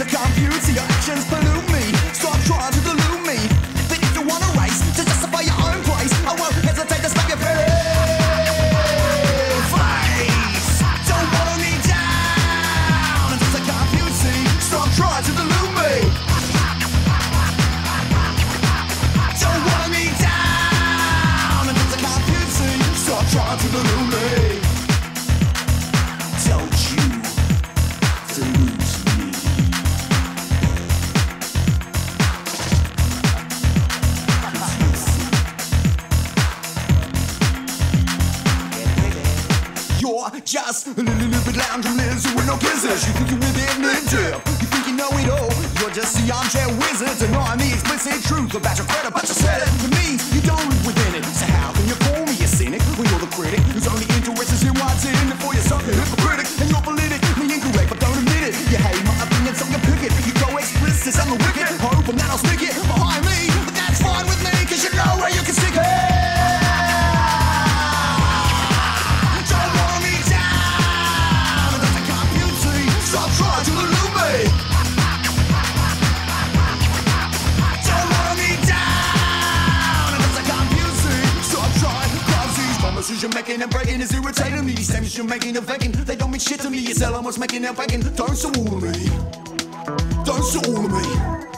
a computer just a little, little bit lounge and lizard with no business. You think you're within the tip, you think you know it all. You're just the armchair wizard denying the explicit truth about your credit, but you promises you're making and breaking is irritating me. These statements you're making and faking, they don't mean shit to me. Sell almost making and faking. Don't sue all of me. Don't sue all of me.